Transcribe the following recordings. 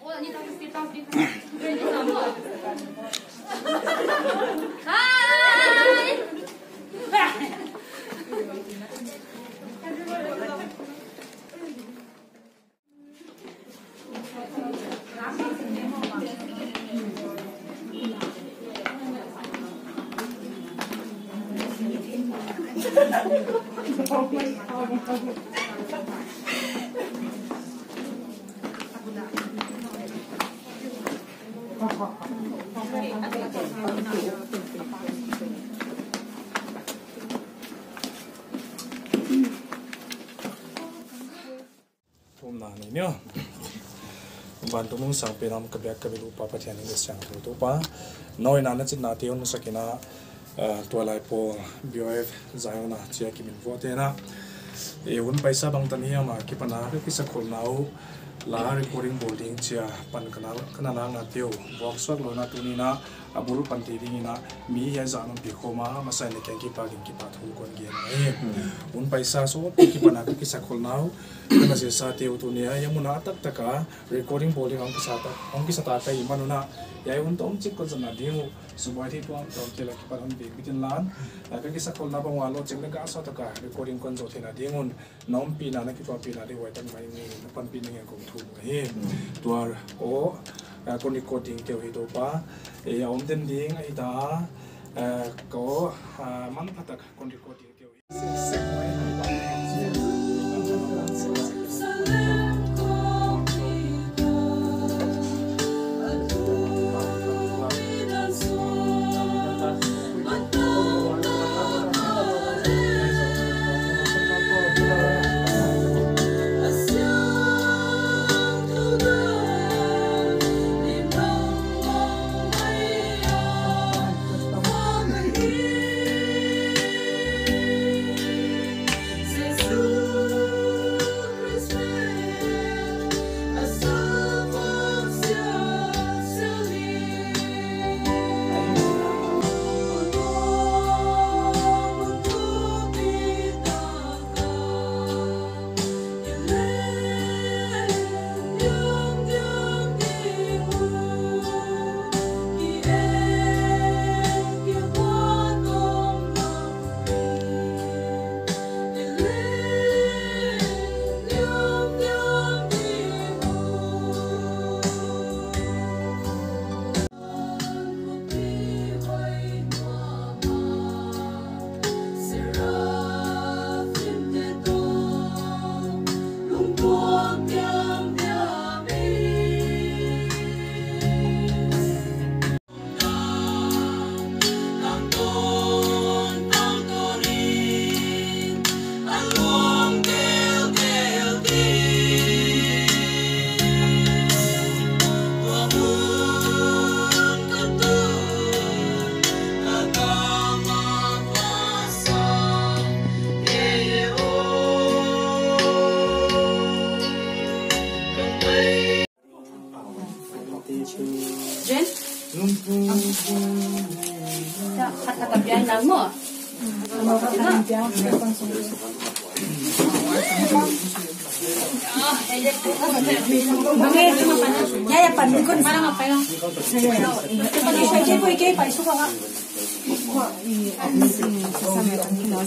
我让你打哎 này nhá ban tu mung sang penam ka byak ka bilu pa pa thian ni sang tu tu pa noi na na chin na ti on sakina to lai po biof zayona chia ki min vo te na e un paisa bang tan hiya ma ki pana ki sa khol nau la recording boarding chia pan kana kana na nga teo workshop lo na tu ni na aburu pan ti ding na mi ya za no bi khoma ma sai ne ken ki pa kin ki pa thu kon ge na un paisa so ki pana ki sa khol nau. Kana se sa te tu ni ya muna tak taka recording boarding ang ki sa ta ang ki sa ta kai manuna ya un tom chik ko jana ding subai thi tuam to ke la ki pa han bi bitin lan. Ka ki sa khol na bang wa lo chek le ga sa ta ka. Recording kon zo thena ding un. Nom pi na na ki pa pi na de wai tan mai ni. Pan pi ni ko thu he. Tuar o 꼬니꼬 딩테 위도바 에 엄든 딩 아이다. 에거 만파다 꼬니꼬 딩테 위 Ya, ya, pan, di kon. Para ngapain? Saya po ikay pa isuka ka. Ini sama yang kita.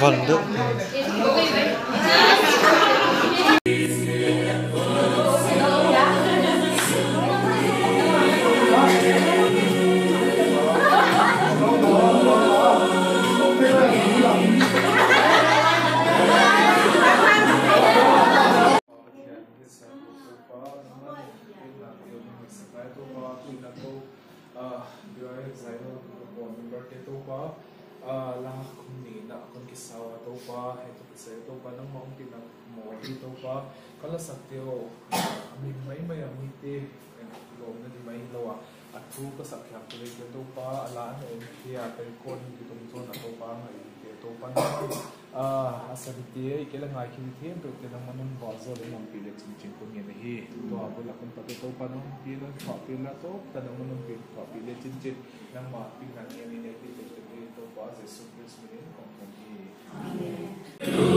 Vandı. Thank you. Sawa to pa he to ki se to pa nang mong ki nang mo hi to pa kala saktyo mi mai mai ami te lom na di mai lawa at tu ka sakya ko le to pa ala no en kia pe kon ki tum zo na to pa mai ke to pa na a asan te ke la ngai ki the to te nang manun ba zo le nang pi le chin chin ko ni hi. To a bu la kon pa to pa no pi la pa pi la to ta nang manun pi pa pi le chin chin nang ma pi nang ni ne pi te te to Amen.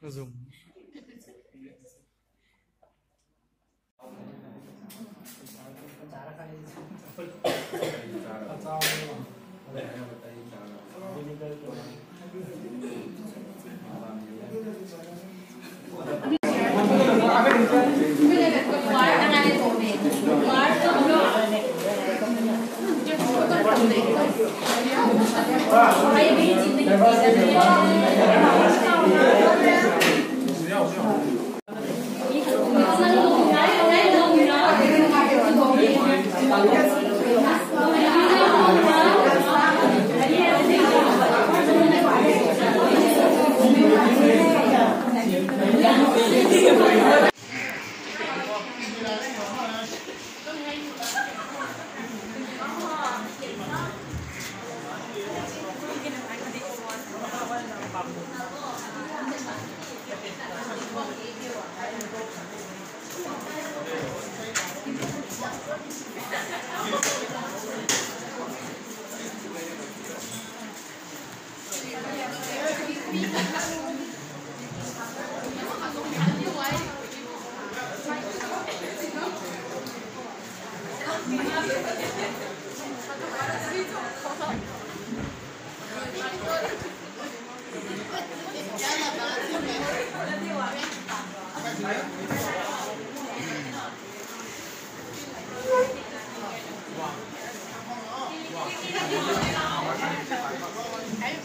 nó dùng Thank. Wow.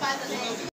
Wow.